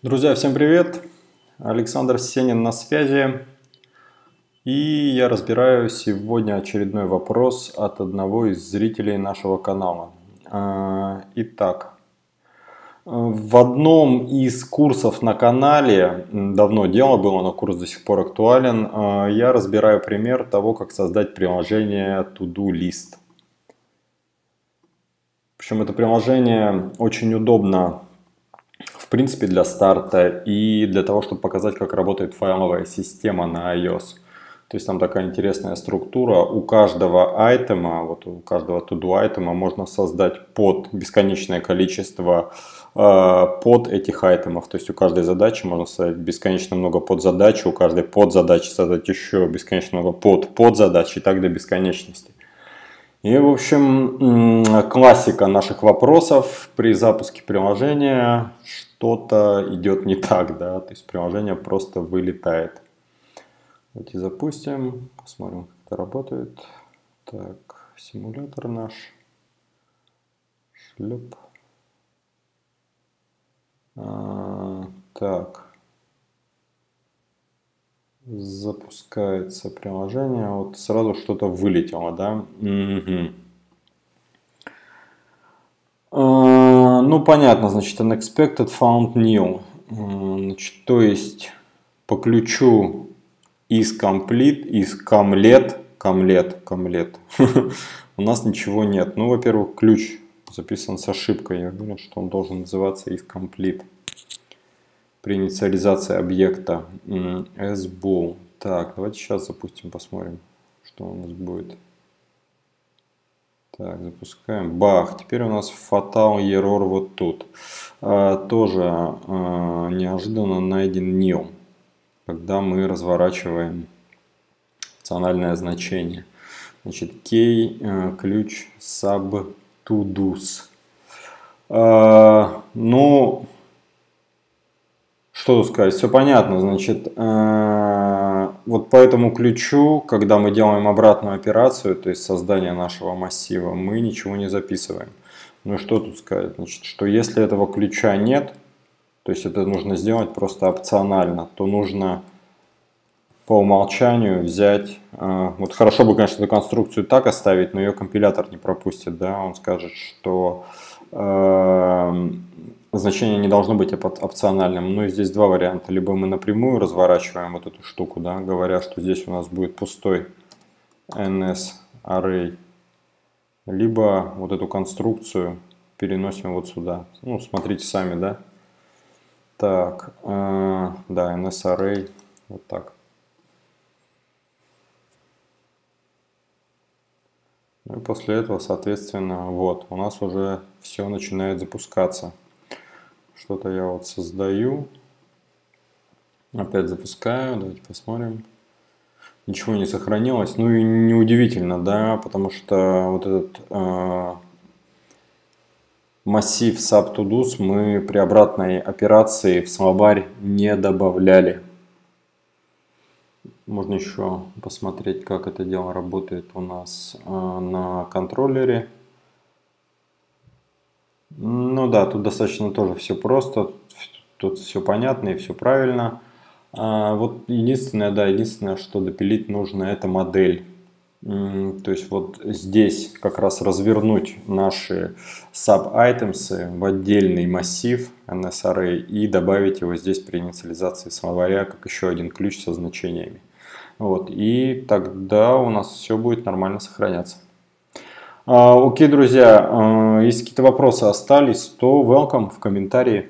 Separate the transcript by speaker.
Speaker 1: Друзья, всем привет! Александр Сенин на связи. И я разбираю сегодня очередной вопрос от одного из зрителей нашего канала. А, итак, в одном из курсов на канале, давно дело было, но курс до сих пор актуален, а, я разбираю пример того, как создать приложение To-Do List. Причем это приложение очень удобно в принципе для старта и для того, чтобы показать, как работает файловая система на iOS. То есть там такая интересная структура. У каждого айтема, вот у каждого to-do айтема можно создать под бесконечное количество э, под этих айтемов. То есть у каждой задачи можно создать бесконечно много подзадач, у каждой подзадачи создать еще бесконечно много под подзадач и так до бесконечности. И, в общем, классика наших вопросов при запуске приложения, что-то идет не так, да, то есть приложение просто вылетает. Давайте запустим, посмотрим, как это работает. Так, симулятор наш. Шлеп. А, так. Запускается приложение. Вот сразу что-то вылетело, да? Угу. Ну, понятно, значит, unexpected found new. Значит, то есть по ключу из комплит, из комлет, комлет, комлет. У нас ничего нет. Ну, во-первых, ключ записан с ошибкой. Я уверен, что он должен называться из комплит. При инициализации объекта sbool. Так, давайте сейчас запустим, посмотрим, что у нас будет. Так, запускаем. Бах. Теперь у нас fatal error вот тут. А, тоже а, неожиданно найден new когда мы разворачиваем функциональное значение. Значит, key э, ключ sub to do's. Э, ну, что сказать, все понятно. Значит, э, вот по этому ключу, когда мы делаем обратную операцию, то есть создание нашего массива, мы ничего не записываем. Ну что тут сказать? Значит, что если этого ключа нет, то есть это нужно сделать просто опционально, то нужно по умолчанию взять, э, вот хорошо бы, конечно, эту конструкцию так оставить, но ее компилятор не пропустит, да, он скажет, что э, значение не должно быть опциональным. Ну и здесь два варианта, либо мы напрямую разворачиваем вот эту штуку, да, говоря, что здесь у нас будет пустой ns array, либо вот эту конструкцию переносим вот сюда. Ну, смотрите сами, да. Так, э, да, NSArray, вот так. Ну и после этого, соответственно, вот, у нас уже все начинает запускаться. Что-то я вот создаю. Опять запускаю, давайте посмотрим. Ничего не сохранилось. Ну и неудивительно, да, потому что вот этот э, массив subtodos мы при обратной операции в словарь не добавляли. Можно еще посмотреть, как это дело работает у нас э, на контроллере. Ну да, тут достаточно тоже все просто, тут все понятно и все правильно. А вот единственное, да, единственное, что допилить нужно, это модель. То есть вот здесь как раз развернуть наши sub-items в отдельный массив NSArray и добавить его здесь при инициализации словаря как еще один ключ со значениями. Вот, и тогда у нас все будет нормально сохраняться. А, окей, друзья, а, если какие-то вопросы остались, то welcome в комментарии.